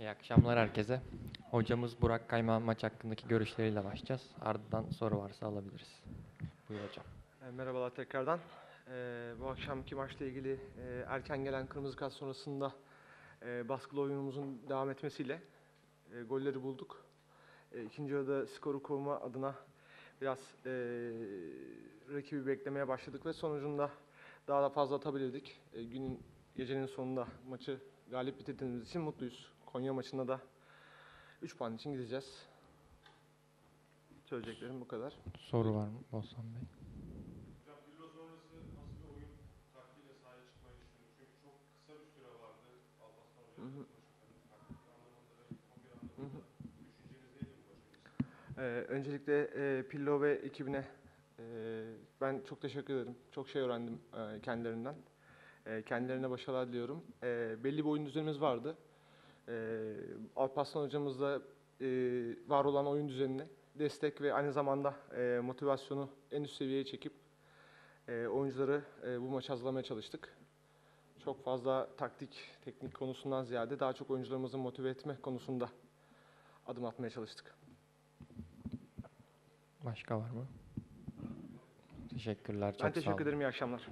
İyi akşamlar herkese. Hocamız Burak Kayman maç hakkındaki görüşleriyle başlayacağız. Ardından soru varsa alabiliriz. Buyur hocam. E, Merhabalar tekrardan. E, bu akşamki maçla ilgili e, erken gelen kırmızı kart sonrasında e, baskılı oyunumuzun devam etmesiyle e, golleri bulduk. E, ikinci yarıda skoru koruma adına biraz e, rakibi beklemeye başladık ve sonucunda daha da fazla atabilirdik. E, günün gecenin sonunda maçı galip bitirdiğimiz için mutluyuz. Konya maçında da 3 puan için gideceğiz. Söyleyeceklerim bu kadar. Soru var mı Bozsan Bey? Hocam Pirlo sonrası nasıl bir oyun taktiğiyle sahaya çıkmayı düşünüyorsunuz? Çünkü çok kısa bir süre vardı. Alparslan Hı hı. Hoca'nın taktik anlamında ve 11 Hı hı. anlamında. Düşünceniz neydi bu maç öncesi? Ee, öncelikle e, Pillo ve ekibine e, ben çok teşekkür ederim. Çok şey öğrendim e, kendilerinden. E, kendilerine başarılar diliyorum. E, belli bir oyun düzenimiz vardı. E, Alparslan hocamızla e, var olan oyun düzenine destek ve aynı zamanda e, motivasyonu en üst seviyeye çekip e, oyuncuları e, bu maç hazırlamaya çalıştık. Çok fazla taktik, teknik konusundan ziyade daha çok oyuncularımızı motive etme konusunda adım atmaya çalıştık. Başka var mı? Teşekkürler. Çok Ben sağ teşekkür ederim. İyi akşamlar.